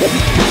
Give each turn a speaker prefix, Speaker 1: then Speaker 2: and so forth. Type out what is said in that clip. Speaker 1: you